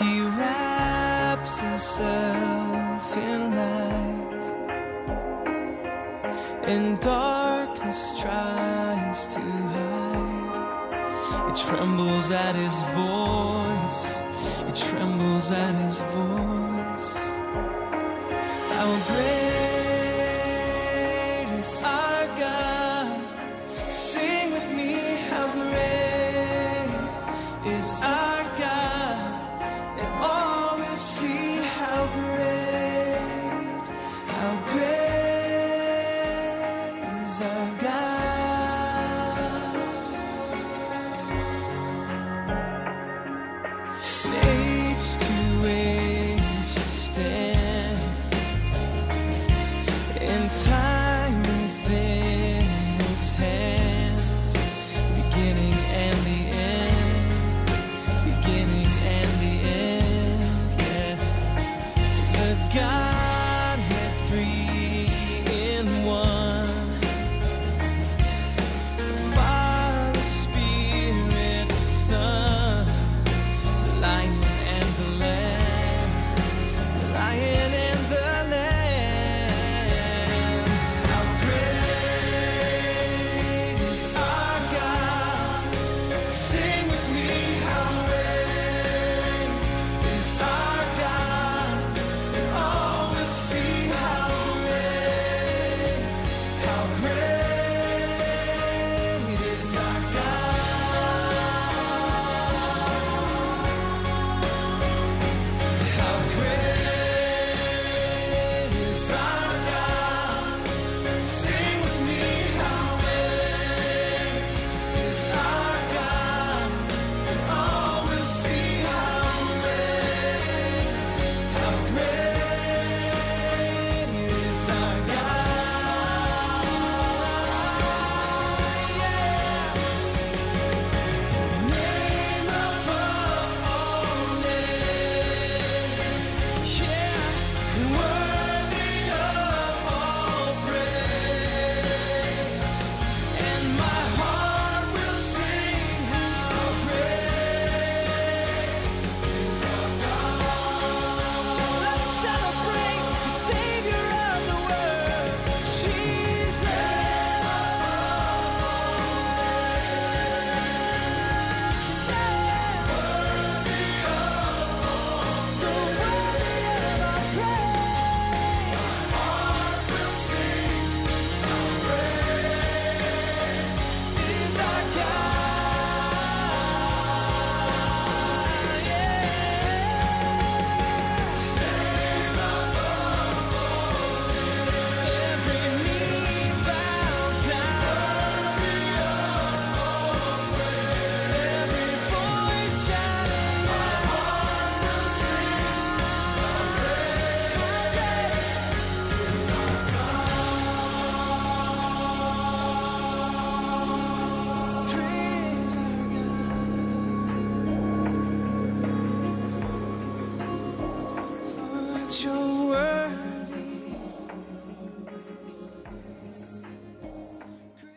He wraps himself in light, and darkness tries to hide. It trembles at his voice, it trembles at his voice. How great is our God? Sing with me, how great is our time. 주